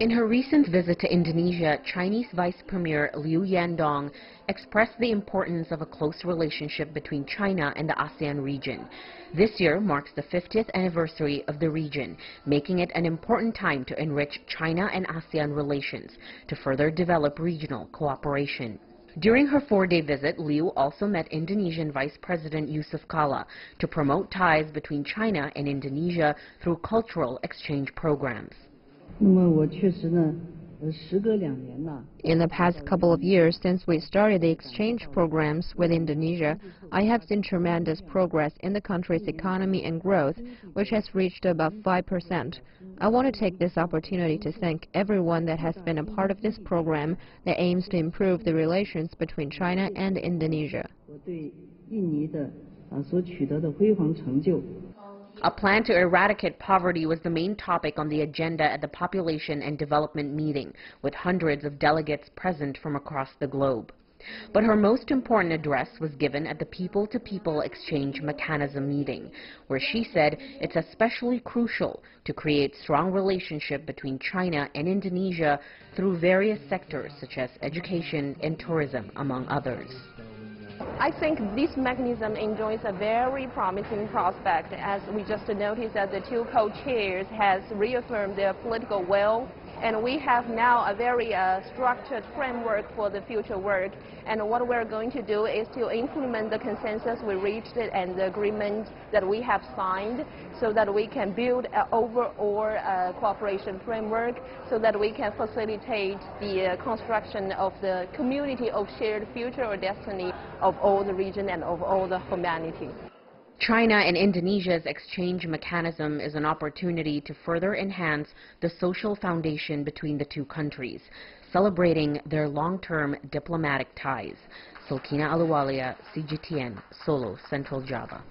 In her recent visit to Indonesia, Chinese Vice Premier Liu Yandong expressed the importance of a close relationship between China and the ASEAN region. This year marks the 50th anniversary of the region, making it an important time to enrich China and ASEAN relations to further develop regional cooperation. During her four-day visit, Liu also met Indonesian Vice President Jusuf Kalla to promote ties between China and Indonesia through cultural exchange programs. In the past couple of years since we started the exchange programs with Indonesia, I have seen tremendous progress in the country's economy and growth, which has reached above 5%. I want to take this opportunity to thank everyone that has been a part of this program that aims to improve the relations between China and Indonesia. A plan to eradicate poverty was the main topic on the agenda at the Population and Development meeting, with hundreds of delegates present from across the globe. But her most important address was given at the People-to-People Exchange Mechanism meeting, where she said it's especially crucial to create strong relationship between China and Indonesia through various sectors such as education and tourism, among others. I think this mechanism enjoys a very promising prospect. As we just noticed that the two co-chairs has reaffirmed their political will and we have now a very uh, structured framework for the future work. And what we're going to do is to implement the consensus we reached and the agreement that we have signed so that we can build an overall uh, cooperation framework so that we can facilitate the uh, construction of the community of shared future or destiny of all the region and of all the humanity. China and Indonesia's exchange mechanism is an opportunity to further enhance the social foundation between the two countries, celebrating their long-term diplomatic ties. Silkina Ahluwalia, CGTN, Solo, Central Java.